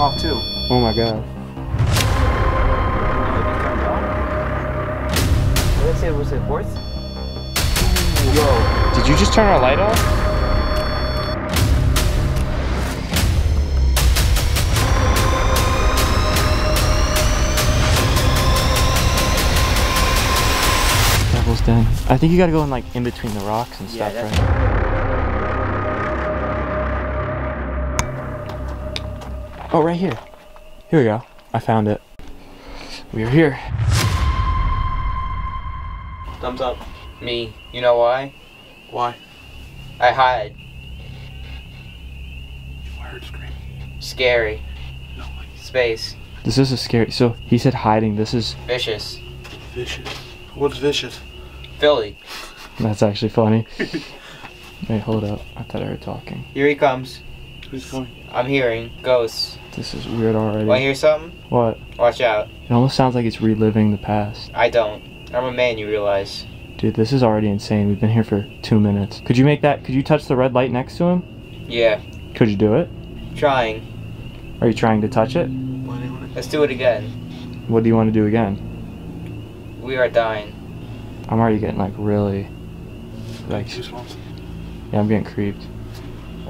the going off too. Oh my god. Let's say, was it worth? Yo. Did you just turn our light off? Devil's Den. I think you gotta go in like in between the rocks and Yeah, stuff, that's- right? Oh, right here. Here we go. I found it. We are here. Thumbs up. Me. You know why? Why? I hide. I heard screaming. Scary. No, Space. This is a scary. So he said hiding. This is. Vicious. vicious. What's vicious? Philly. That's actually funny. Wait, hold up. I thought I heard talking. Here he comes. Who's coming? I'm hearing ghosts. This is weird already. Wanna hear something? What? Watch out. It almost sounds like it's reliving the past. I don't. I'm a man, you realize. Dude, this is already insane. We've been here for two minutes. Could you make that? Could you touch the red light next to him? Yeah. Could you do it? Trying. Are you trying to touch it? Let's do it again. What do you want to do again? We are dying. I'm already getting like really, like, yeah, I'm getting creeped.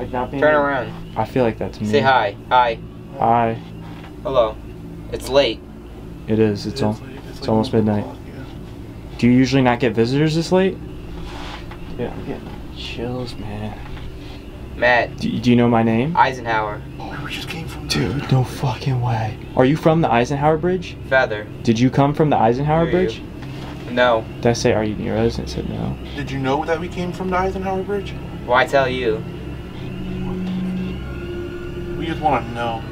Like not being. Turn around. I feel like that's me. Say hi. Hi. Hi. Hello. It's late. It is. It's all. like- it's like almost midnight. o'clock, yeah. Do you usually not get visitors this late? Yeah, I'm getting chills, man. Matt. Do, do you know my name? Eisenhower. Oh, we just came from. Dude, no fucking way. Are you from the Eisenhower Bridge? Feather. Did you come from the Eisenhower Who are you? Bridge? No. Did I say, are you near us? It said no. Did you know that we came from the Eisenhower Bridge? Why tell you? We just want to know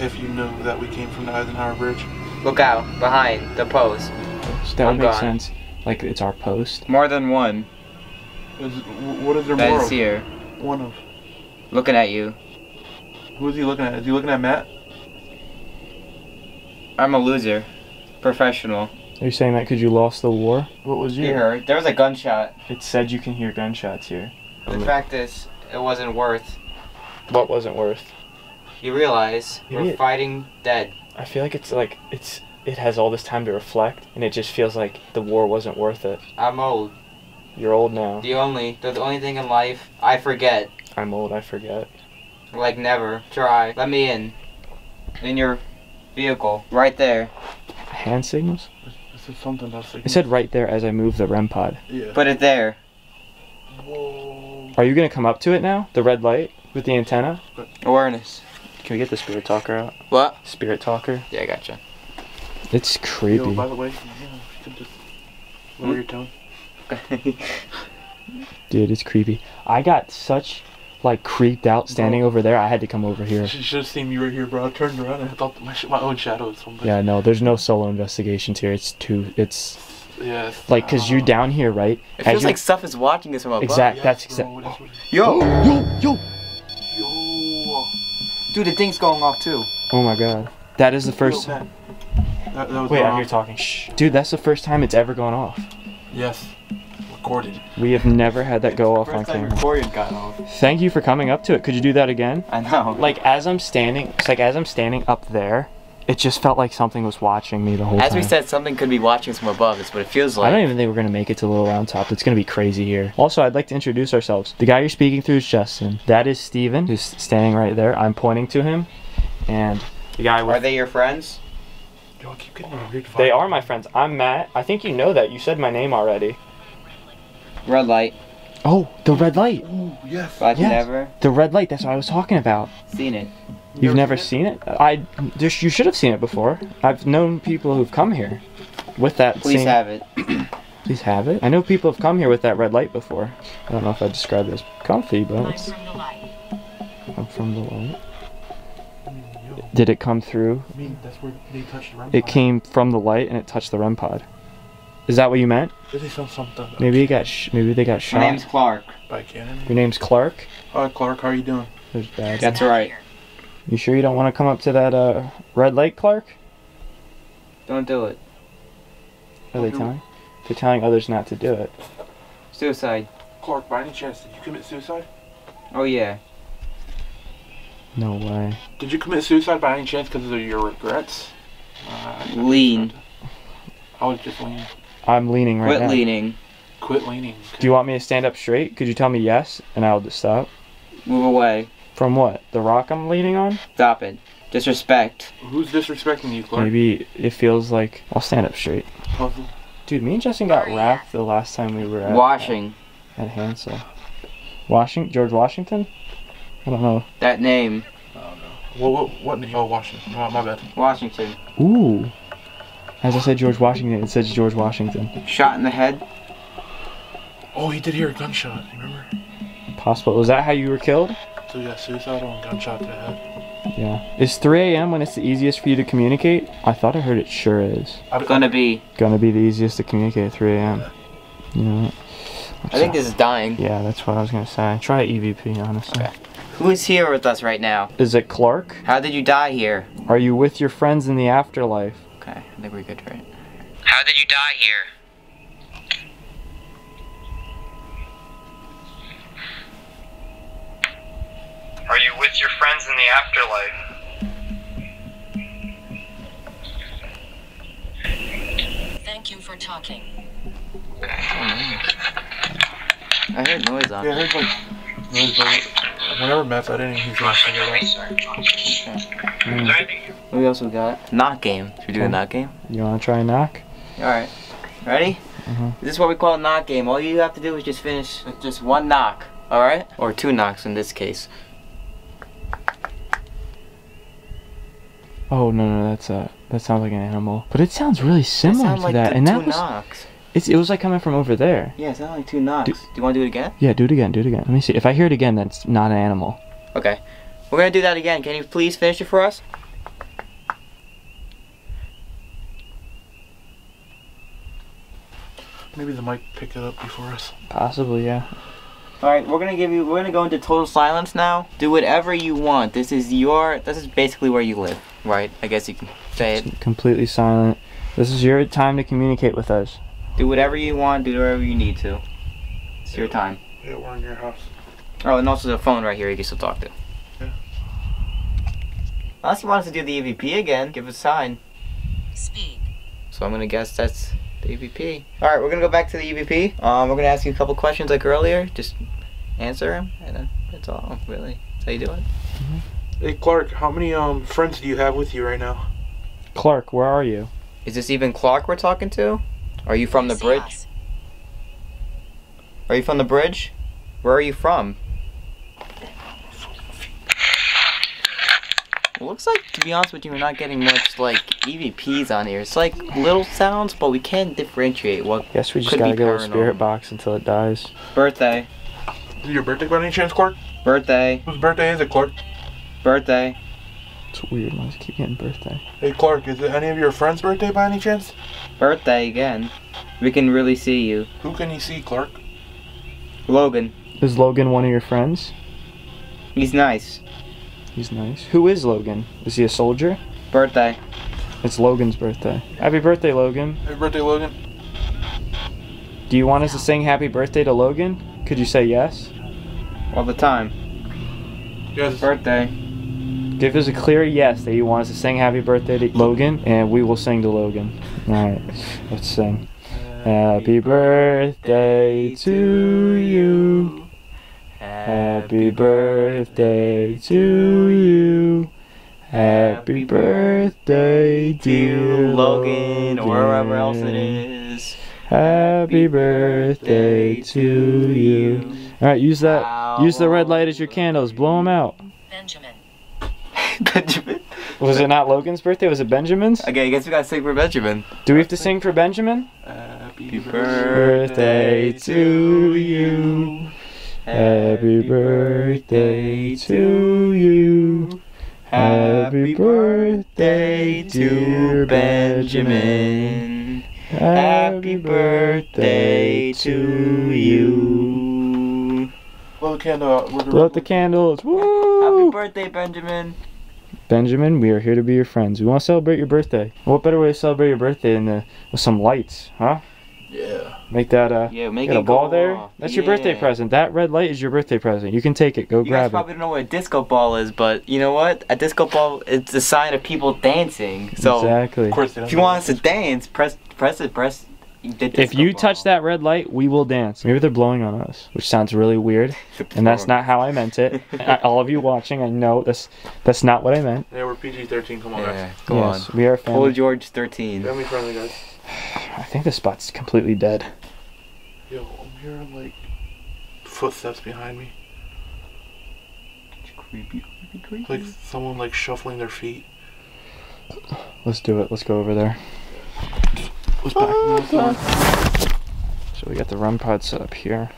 if you knew that we came from the Eisenhower Bridge. Look out. Behind. The post. That would I'm make gone. sense. Like, it's our post. More than one. Is, what is there That more is of? here. One of. Looking at you. Who is he looking at? Is he looking at Matt? I'm a loser. Professional. Are you saying that because you lost the war? What was You heard. There was a gunshot. It said you can hear gunshots here. The fact is, it wasn't worth. What wasn't worth? You realize Maybe we're it- fighting dead. I feel like it's like, it's, it has all this time to reflect, and it just feels like the war wasn't worth it. I'm old. You're old now. The only, the, the only thing in life I forget. I'm old, I forget. Like never. Try. Let me in. In your vehicle. Right there. Hand signals? This is something else. It said right there as I move the REM pod. Yeah. Put it there. Whoa. Are you gonna come up to it now? The red light with the antenna? Awareness. Can we get the spirit talker out? What? Spirit talker? Yeah, I gotcha. It's creepy. Yo, by the way, yeah, you could just lower your tone. Dude, it's creepy. I got such like creeped out standing over there. I had to come over here. You should have seen me right here, bro. I turned around and I thought my, sh- my own shadow was something. Yeah, no, there's no solo investigations here. It's too. It's Yeah. it's- like because you're uh, down here, right? It feels like stuff is watching us from above. Exact- yes, that's bro, exact- that's what it- Yo! yo, yo. Yo. Dude, the thing's going off too. Oh my god, that is the first. Yo, man. That, that Wait, I'm here talking. Shh, dude, that's the first time it's ever gone off. Yes. Recorded. We have never had that go off on First time camera. recorded got off. Thank you for coming up to it. Could you do that again? I know. Like as I'm standing, it's like as I'm standing up there, it just felt like something was watching me the whole As time. As we said, something could be watching us from above. Is what it feels like. I don't even think we're gonna make it to Little Round Top. It's gonna be crazy here. Also, I'd like to introduce ourselves. The guy you're speaking through is Justin. That is Steven, who's standing right there. I'm pointing to him, and the guy Are they your friends? Yo, I keep getting a weird vibe. They are my friends. I'm Matt. I think you know that. You said my name already. Red light. Oh, the red light. Ooh, yes. But Yes. never The red light. That's what I was talking about. seen it. You've never seen it? I. There's, you should have seen it before. I've known people who've come here with that. Please same, have it. Please have it. I know people have come here with that red light before. I don't know if I described it as comfy, but it's come from the light. Yo, Did it come through? I mean, that's where they touched the REM It pod. came from the light and it touched the REM pod. Is that what you meant? This is something. Maybe it got. Sh- maybe they got shot. My name's Clark. By Cannon. Your name's Clark. Hi, Clark. How are you doing? There's bad. That's right. You sure you don't want to come up to that uh, red light, Clark? Don't do it. Are they Okay. They're telling others not to do it. Suicide. Clark, by any chance, did you commit suicide? Oh yeah. No way. Did you commit suicide by any chance because of your regrets? Uh, Lean. I was just leaning. I'm leaning right Quit now. leaning. Quit leaning. Do you want me to stand up straight? Could you tell me yes, and I'll just stop? Move away. From what? The rock I'm leaning on? Stop it. Disrespect. Who's disrespecting you, Clark? Maybe it feels like I'll stand up straight. Puzzle. Dude, me and Justin got oh, wrapped the last time we were at uh, Washing. at Hansel. Washington, George Washington? I don't know. That name. What, what, what name? Oh, Washington. Oh, my bad. Washington. Ooh. As I said, George Washington. It says George Washington. Shot in the head. Oh, he did hear a gunshot. Remember? Possible. Was that how you were killed? So yeah, suicidal and gunshot to the head. Yeah. Is 3 a.m. when it's the easiest for you to communicate? I thought I heard it sure is. I'm Gonna be. Gonna be the easiest to communicate at 3 a.m. You know what? I think this is dying. Yeah, that's what I was gonna say. Try EVP, honestly. Okay. Who is here with us right now? Is it Clark? How did you die here? Are you with your friends in the afterlife? Okay, I think we're good, right? How did you die here? Are you with your friends in the afterlife? Thank you for talking. I heard noise on. yeah, I heard like noise, but whenever Matt's editing, he's gonna figure it out. Mm. What else we got? Knock game. Should we do a knock game? You wanna try a knock? Alright. Ready? Mhm. This is what we call a knock game. All you have to do is just finish with just one knock. Alright? Or two knocks in this case. Oh no no that's a that sounds like an animal. But it sounds really That similar sound to like that. the And two that was knocks. It's, it was like coming from over there. Yeah, it sounded like two knocks. Do- do you want to do it again? Yeah, do it again, do it again. Let me see. If I hear it again, that's not an animal. Okay. We're gonna do that again. Can you please finish it for us? Maybe the mic picked it up before us. Possibly, yeah. Alright, we're gonna give you we're gonna go into total silence now. Do whatever you want. This is your this is basically where you live, right? I guess you can say it. Completely silent. This is your time to communicate with us. Do whatever you want, do whatever you need to. It's your time. Yeah, we're in your house. Oh, and also the phone right here you can still talk to. Yeah. Unless you want us to do the EVP again, give a sign. Speed. So I'm gonna guess that's the EVP. Alright, we're gonna go back to the EVP. Um, we're gonna ask you a couple questions like earlier. Just answer them, and then that's all, really. That's how you do it. Hey, Clark, how many um friends do you have with you right now? Clark, where are you? Is this even Clark we're talking to? Are you from the bridge? us. Are you from the bridge? Where are you from? It looks like, to be honest with you, we're not getting much like EVPs on here. It's like little sounds, but we can't differentiate what Guess we just Could gotta be go with spirit box until it dies. birthday, Is it your birthday by any chance, Clark? birthday, Whose birthday is it, Clark? birthday. It's weird. I just keep getting birthday. Hey, Clark, is it any of your friends' birthday by any chance? Birthday again. We can really see you. Who can you see, Clark? Logan. Is Logan one of your friends? He's nice. He's nice. Who is Logan? Is he a soldier? Birthday. It's Logan's birthday. Happy birthday, Logan. Happy birthday, Logan. Do you want us to sing happy birthday to Logan? Could you say yes? All the time. Yes. Birthday. Give us a clear yes that you want us to sing happy birthday to Logan, and we will sing to Logan. Alright, let's sing. Happy birthday to you. Happy birthday to you. Happy birthday, dear Logan, or wherever else it is. Happy birthday to you. Alright, use that. Use the red light as your candles. Blow them out. Benjamin. Benjamin. Was it not Logan's birthday? Was it Benjamin's? Okay, I guess we gotta sing for Benjamin. Do we have to sing for Benjamin? Happy Birthday to you. Happy birthday to you. Happy birthday, dear Benjamin. Happy birthday to you. Blow the candle out. Blow out the candles. Happy birthday, Benjamin. Benjamin, we are here to be your friends. We want to celebrate your birthday. What better way to celebrate your birthday than the, with some lights, huh? Yeah. Make that uh Yeah, make it a ball there? off. That's your birthday present. That red light is your birthday present. You can take it. Go grab it. You guys probably don't know what a disco ball is, but you know what? A disco ball it's a sign of people dancing. So exactly. Of course they don't if you want us to dance, press press it, press the If you ball. touch that red light, we will dance. Maybe they're blowing on us, which sounds really weird, and that's not how I meant it. I- All of you watching, I know that's that's not what I meant. Yeah, we're PG-13. Come on, Yeah, guys. go yes, on. we are Full family. George 13. Family friendly, guys. I think the spot's completely dead. Yo, I'm hearing like footsteps behind me. It's Creepy, creepy, creepy. Like someone like shuffling their feet. Let's do it. Let's go over there. What's back? What's on? So we got the REM pod set up here,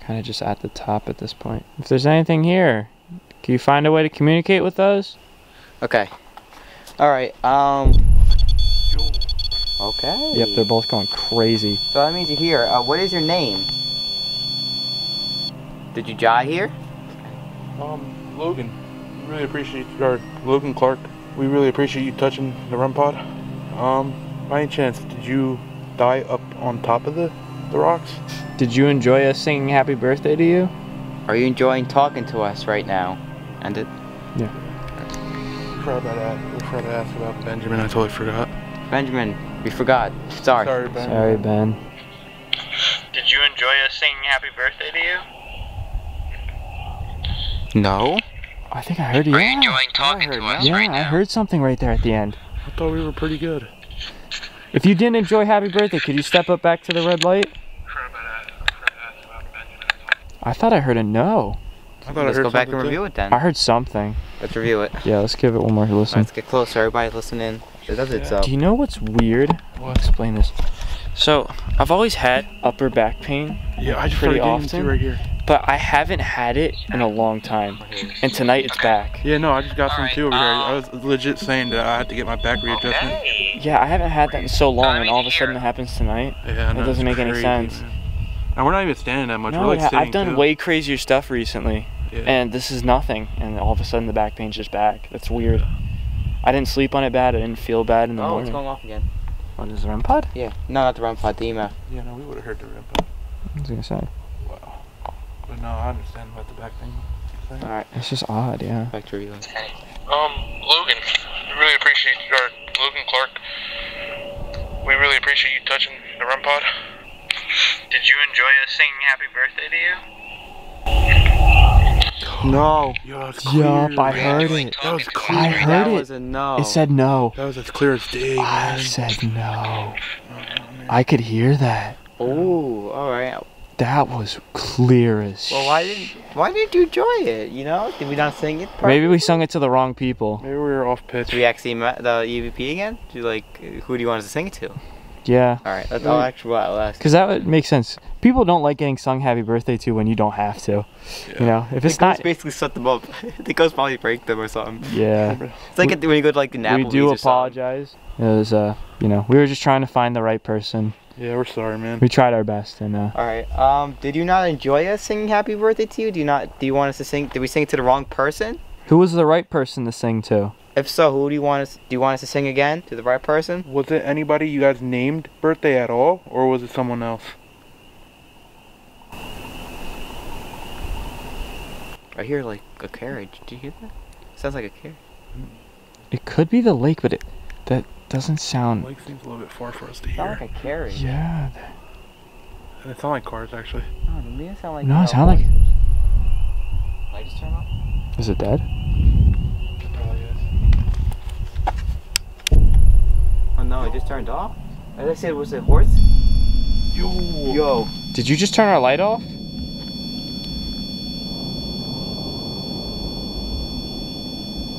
kind of just at the top at this point. If there's anything here, can you find a way to communicate with those? Okay. All right. Um. Okay. Yep, they're both going crazy. So that means you're here. Uh, what is your name? Did you die here? um, Logan, we really appreciate or Logan Clark. We really appreciate you touching the REM pod. Um, by any chance, did you die up on top of the the rocks? Did you enjoy us singing happy birthday to you? Are you enjoying talking to us right now? And it, We forgot about that. We forgot to ask about Benjamin. I totally forgot. Benjamin, we forgot. Sorry. Sorry, Ben. Sorry, Ben. Did you enjoy us singing happy birthday to you? No. I think I heard you. Are you Yeah, enjoying talking heard to no. us yeah right I heard something right there at the end. I thought we were pretty good. If you didn't enjoy happy birthday, could you step up back to the red light? Forgot about that. I forgot to ask about Benjamin. I thought I heard a no. I thought Let's I heard go back and something, too. review it then. I heard something. Let's review it. Yeah, let's give it one more Alright, listen. let's get closer. Everybody listen in. It does it so. Do you know what's weird? I'll explain this. So, I've always had upper back pain, Yeah, I just Pretty started getting often? right here. But I haven't had it in a long time. And tonight it's back. Yeah, no, I just got some Alright, too over here. I um, was legit saying that I had to get my back readjustment. Okay. Yeah, I haven't had that in so long, and all of a sudden it happens tonight. Yeah, no, it doesn't it's make any sense. man. And we're not even standing that much. No, we're like it ha- sitting I've done too. way crazier stuff recently, Yeah. and this is nothing. And all of a sudden the back pain's just back. That's weird. I didn't sleep on it bad. I didn't feel bad in the Oh, it's going off again. What is the REM pod? Yeah. No, not the REM pod. The email. yeah, no, we would have heard the rip. I was gonna say. Wow. But no, I understand about the back thing. thing. All right. It's just odd, yeah. Back to review. Um, Logan, we really appreciate, or Logan Clark, we really appreciate you touching the REM pod. Did you enjoy us singing happy birthday to you? No. Yo, Yup. I heard it. That was clear. I heard that it. was a no. It said no. That was as clear as day, I man. said no. Oh. I could hear that. Oh, all right. That was clear as Well, why didn't why didn't you enjoy it? You know, did we not sing it? Maybe we sung it to the wrong people. Maybe we were off pitch. Should we actually met the EVP again? Do you like who do you want us to sing it to? Yeah. All right, let's. I'll actually. Well, I'll ask. Because that would make sense. People don't like getting sung happy birthday to when you don't have to. You know, if it's the ghost not. basically set them up. the ghost probably break them or something. Yeah. It's like when you go to like the Applebee's We do or apologize. It was, uh, you know, we were just trying to find the right person. Yeah, we're sorry, man. We tried our best, and uh, All right. Um, did you not enjoy us singing "Happy Birthday" to you? Do you not? Do you want us to sing? Did we sing it to the wrong person? who was the right person to sing to? If so, who do you want us? Do you want us to sing again to the right person? Was it anybody you guys named birthday at all, or was it someone else? I hear like a carriage. Do you hear that? Sounds like a carriage. It could be the lake, but it that doesn't sound. Lake seems a little bit far for us to Sound hear. like a carriage. Yeah. And it sound like cars, actually. No, to me it sound like. No, it sounded like. Light just turn off. Is it dead? It probably is. Oh no, it just turned off. As I said, was it horse? Yo. Yo. Did you just turn our light off?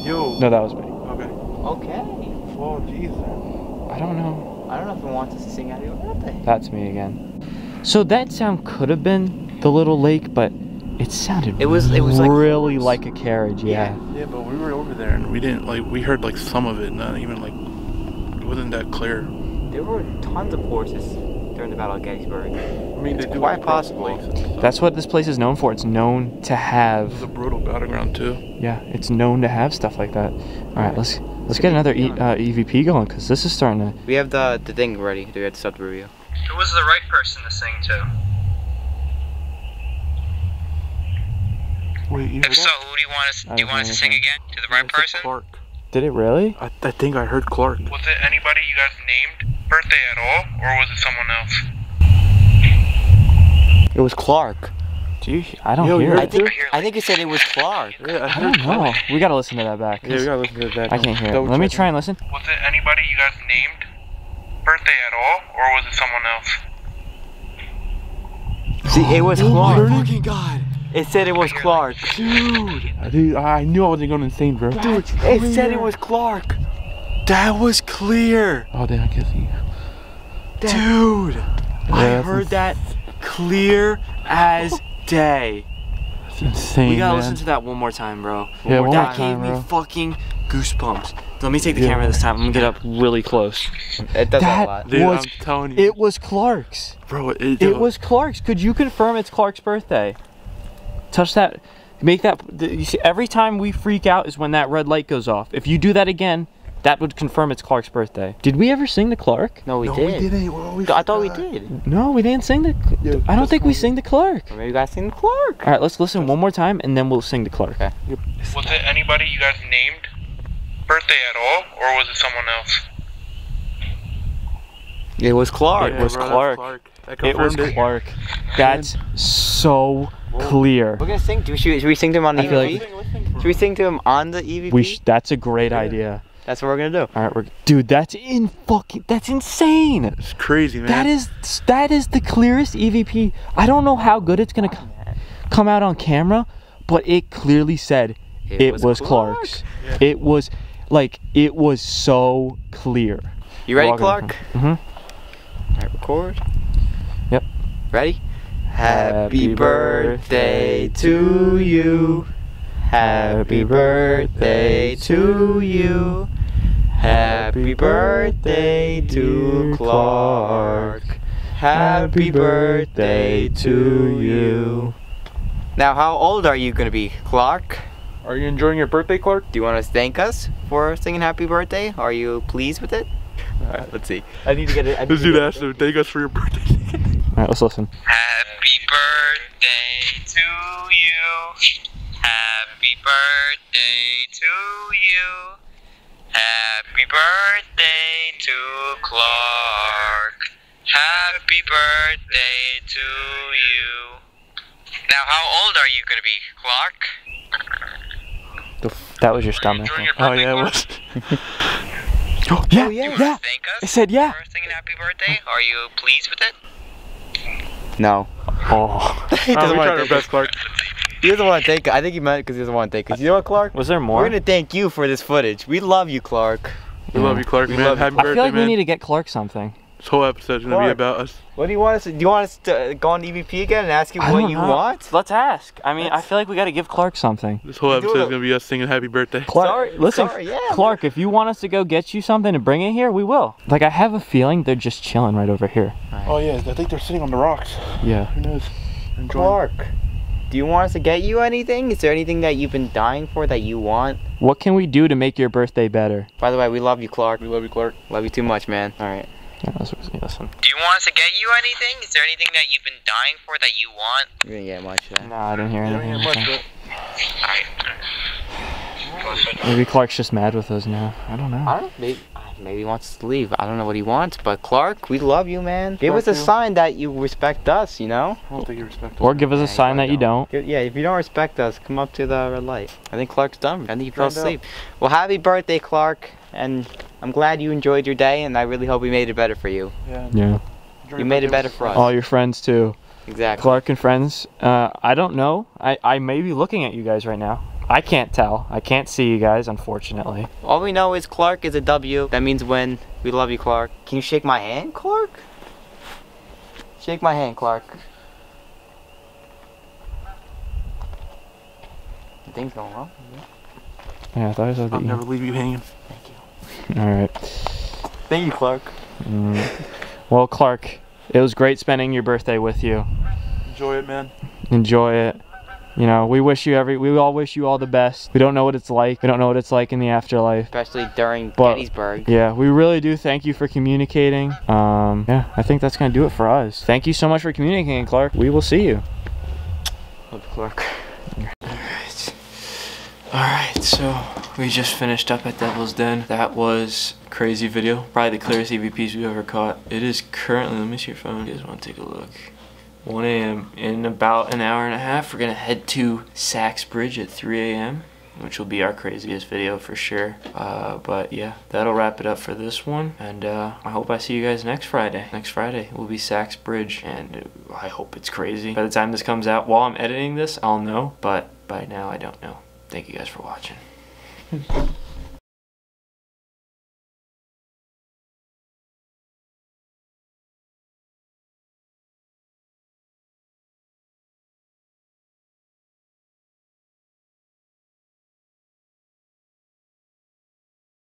Yo. No, that was me. Okay. Okay. Oh, jeez. I don't know. I don't know if it wants us to sing out Happy Birthday. That's me again. So that sound could have been the little lake, but it sounded It was- it was really horse. like a carriage. Yeah. Yeah, but we were over there and we didn't like. We heard like some of it, not even like. It wasn't that clear. There were tons of horses during the Battle of Gettysburg. I mean, It's they do quite it possible. That's what this place is known for. It's known to It was a brutal battleground too. Yeah, it's known to have stuff like that. All right, let's let's get another e, uh, EVP going because this is starting to. We have the the thing ready. Do we have to start the review? Who was the right person to sing to? Wait, you If so, who do you want us? I Do you want us to sing again to the right person? Clark. Did it really? I, I think I heard Clark. Was it anybody you guys named birthday at all, or was it someone else? It was Clark. Do you? I don't Yo, hear you're I think I think you said it was Clark. Yeah, I I don't know. We gotta listen to that back. Yeah, we gotta listen to that. I can't hear it. Let me try and listen. Was it anybody you guys named birthday at all, or was it someone else? See, it was Oh Clark. my fucking god! It said it was Clark. Dude, dude, I knew I wasn't going insane, bro. Dude, it said it was Clark. That was clear. Oh, damn, I can't see. Dude, I heard that clear as day. It's insane. We gotta man. listen to that one more time, bro. Yeah, one that more time, gave bro. me fucking goosebumps. Let me take the Yeah. camera this time. I'm gonna get up really close. It does That Dude, was I'm telling you. it was Clark's. bro, it, It was Clark's. Could you confirm it's Clark's birthday? Touch that. Make that. You see, every time we freak out is when that red light goes off. If you do that again, that would confirm it's Clark's birthday. Did we ever sing the Clark? No, we No, did. we didn't. Well, we I thought we did. No, we didn't sing the. Yeah, I don't think we sing the Clark. Or maybe you guys seen Clark. All right, let's listen one more time and then we'll sing the Clark. Okay. Was it anybody you guys named birthday at all, or was it someone else? It was Clark. It was bro, that's Clark. It was confirmed Clark. That's so clear. We're gonna sing. Do we, should, we- should we sing to him on the I feel EVP? like- should we sing to him on the EVP? We. Sh- that's a great idea. That's what we're gonna do. All right, we're. Dude, that's in fucking. That's insane. It's crazy, man. That is that is the clearest EVP. I don't know how good it's gonna co- come out on camera, but it clearly said it, was, Clark's. It was like it was so clear. You ready, Walking Clark? Mhm. All right, record. Yep. Ready? Happy birthday to you. Happy birthday to you. Happy birthday to Clark. Happy birthday to you. Now, how old are you gonna be, Clark? Are you enjoying your birthday, Clark? Do you want to thank us for singing happy birthday? Are you pleased with it? Alright, let's see. I need to get it. I need This to dude get asked to thank us for your birthday. All right, let's listen. Happy birthday to you. Happy birthday to you. Happy birthday to Clark. Happy birthday to you. Now, how old are you gonna be, Clark? That was your stomach. Enjoying your oh birthday, yeah, it was. Oh, yeah, yeah. Yeah. thank us I said yeah. for singing happy birthday? Are you pleased with it? No. Oh, he Oh, doesn't we want to our best. Clark. He doesn't want to thank. I think he meant because he doesn't want to thank us. You know what, Clark? was there more? We're gonna thank you for this footage. We love you, Clark. We love you, Clark, We man. love you, Happy I birthday, feel like man. we need to get Clark something. This whole episode's gonna be about us. What do you want us? To, do you want us to uh, go on EVP again and ask you I what you know. want? Let's ask. I mean, I feel like we got to give Clark something. This whole We do episode's gonna be us singing happy birthday. Clark, Sorry- listen, sorry, yeah, Clark, if you want us to go get you something and bring it here, we will. Like, I have a feeling they're just chilling right over here. Oh yeah, I think they're sitting on the rocks. Yeah. Who knows? Enjoying. Clark, do you want us to get you anything? Is there anything that you've been dying for that you want? What can we do to make your birthday better? By the way, we love you, Clark. We love you, Clark. Love you too much, man. All right. Yeah, let's listen. Do you want us to get you anything? Is there anything that you've been dying for that you want? You're gonna get much. Of that. No, I didn't hear You don't anything. hear much, but Maybe Clark's just mad with us now. I don't know. I don't. Maybe, maybe he wants to leave. I don't know what he wants, but Clark, we love you, man. Give Clark, us a you- sign that you respect us. You know. I don't think you respect us. Or give us Yeah, a you sign probably that you don't. Yeah, if you don't respect us, come up to the red light. I think Clark's done. I think he fell Turned out. asleep. Well, happy birthday, Clark, and I'm glad you enjoyed your day, and I really hope we made it better for you. Yeah. Yeah. You made it better for us. All your friends too. Exactly. Clark and friends. Uh, I don't know. I, I may be looking at you guys right now. I can't tell. I can't see you guys, unfortunately. All we know is Clark is a W. That means win. We love you, Clark. Can you shake my hand, Clark? Shake my hand, Clark. Things going wrong. Yeah, I thought I said I'll never leave you hanging. Thank you- All right. Thank you, Clark. Mm. Well, Clark, it was great spending your birthday with you. Enjoy it, man. Enjoy it. You know, we wish you every, we all wish you all the best. We don't know what it's like. We don't know what it's like in the afterlife. Especially during But- Gettysburg. Yeah, we really do thank you for communicating. Um, yeah, I think that's gonna do it for us. Thank you so much for communicating, Clark. We will see you. Of Clark. Alright. Alright, so we just finished up at Devil's Den. That was crazy video. Probably the clearest EVPs we've ever caught. It is currently, let me see your phone. You guys want to take a look. 1 a.m. In about an hour and a half, we're to head to Sachs Bridge at 3 a.m., which will be our craziest video for sure. Uh, but yeah, that'll wrap it up for this one. And uh, I hope I see you guys next Friday. Next Friday will be Sachs Bridge, and I hope it's crazy. By the time this comes out, while I'm editing this, I'll know. But by now, I don't know. Thank you guys for watching.